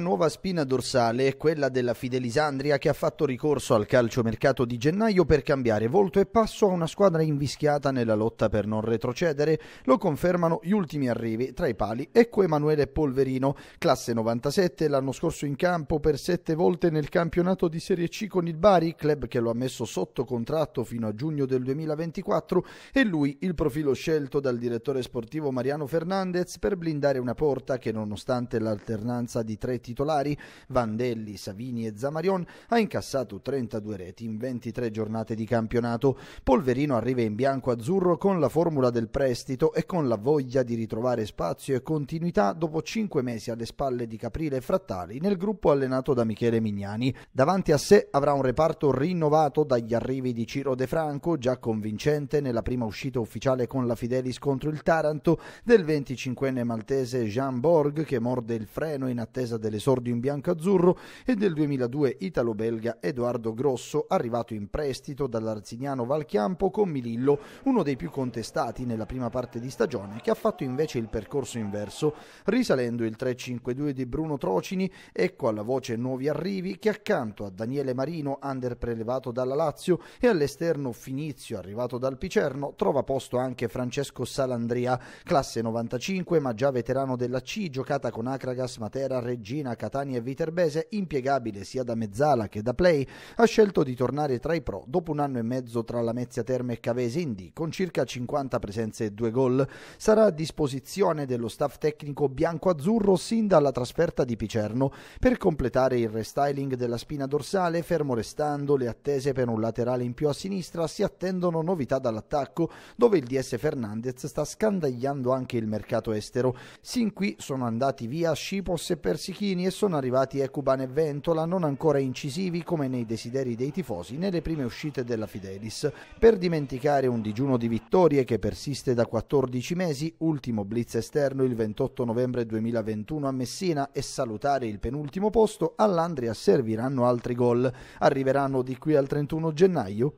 nuova spina dorsale è quella della Fidelisandria che ha fatto ricorso al calciomercato di gennaio per cambiare volto e passo a una squadra invischiata nella lotta per non retrocedere. Lo confermano gli ultimi arrivi tra i pali Ecco Emanuele Polverino, classe 97, l'anno scorso in campo per sette volte nel campionato di Serie C con il Bari, club che lo ha messo sotto contratto fino a giugno del 2024 e lui il profilo scelto dal direttore sportivo Mariano Fernandez per blindare una porta che nonostante l'alternanza di tre titolari, Vandelli, Savini e Zamarion, ha incassato 32 reti in 23 giornate di campionato. Polverino arriva in bianco-azzurro con la formula del prestito e con la voglia di ritrovare spazio e continuità dopo 5 mesi alle spalle di Caprile e Frattali nel gruppo allenato da Michele Mignani. Davanti a sé avrà un reparto rinnovato dagli arrivi di Ciro De Franco, già convincente nella prima uscita ufficiale con la Fidelis contro il Taranto, del 25enne maltese Jean Borg che morde il freno in attesa dell'esordio in bianco-azzurro e del 2002 italo-belga Edoardo Grosso, arrivato in prestito dall'Arziniano Valchiampo con Milillo, uno dei più contestati nella prima parte di stagione, che ha fatto invece il percorso inverso, risalendo il 3-5-2 di Bruno Trocini, ecco alla voce nuovi arrivi che accanto a Daniele Marino, under prelevato dalla Lazio, e all'esterno Finizio, arrivato dal Picerno, trova posto anche Francesco Salandria, classe 95 ma già veterano della C, giocata con Acragas, Matera, Regina, Catania e Viterbese, impiegabile sia da mezzala che da play, ha scelto di tornare tra i pro dopo un anno e mezzo tra la Mezia Terme e Cavese Indy, con circa 50 presenze e due gol. Sarà a disposizione dello staff tecnico bianco-azzurro sin dalla trasferta di Picerno per completare il restyling della spina dorsale, fermo restando le attese per un laterale in più a sinistra, si attendono novità dall'attacco, dove il DS Fernandez sta scandagliando anche il mercato estero. Sin qui sono andati via Scipos e Persichini e sono arrivati Ecuban e Ventola, non ancora incisivi come nei desideri dei tifosi nelle prime uscite della Fidelis. Per dimenticare un digiuno di vittorie che persiste da 14 mesi, ultimo blitz esterno il 28 novembre 2021 a Messina e salutare il penultimo posto, all'Andria serviranno altri gol. Arriveranno di qui al 31 gennaio?